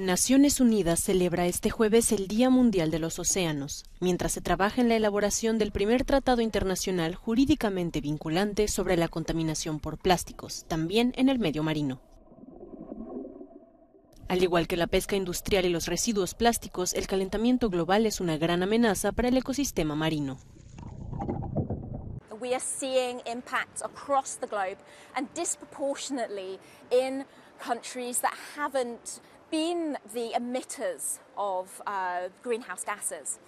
Naciones Unidas celebra este jueves el Día Mundial de los Océanos, mientras se trabaja en la elaboración del primer tratado internacional jurídicamente vinculante sobre la contaminación por plásticos, también en el medio marino. Al igual que la pesca industrial y los residuos plásticos, el calentamiento global es una gran amenaza para el ecosistema marino. We are seeing impacts across the globe and disproportionately in countries that haven't been the emitters of uh, greenhouse gases.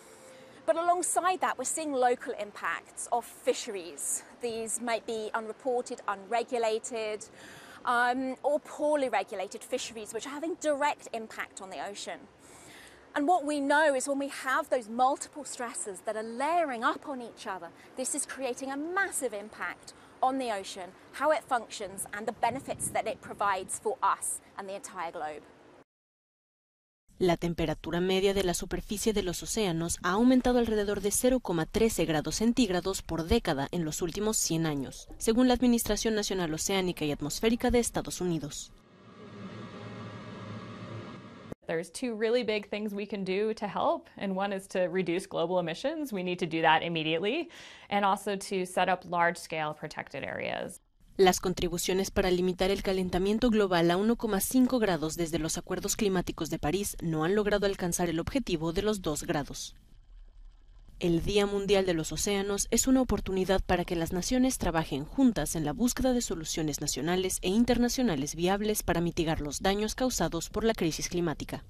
But alongside that, we're seeing local impacts of fisheries. These might be unreported, unregulated, um, or poorly regulated fisheries, which are having direct impact on the ocean. And what we know is when we have those multiple stresses that are layering up on each other, this is creating a massive impact on the ocean, how it functions, and the benefits that it provides for us and the entire globe. La temperatura media de la superficie de los océanos ha aumentado alrededor de 0,13 grados centígrados por década en los últimos 100 años, según la Administración Nacional Oceánica y Atmosférica de Estados Unidos. There's two really big things we can do to help, and one is to reduce global emissions. We need to do that immediately, and also to set up large scale protected areas. Las contribuciones para limitar el calentamiento global a 1,5 grados desde los acuerdos climáticos de París no han logrado alcanzar el objetivo de los 2 grados. El Día Mundial de los Océanos es una oportunidad para que las naciones trabajen juntas en la búsqueda de soluciones nacionales e internacionales viables para mitigar los daños causados por la crisis climática.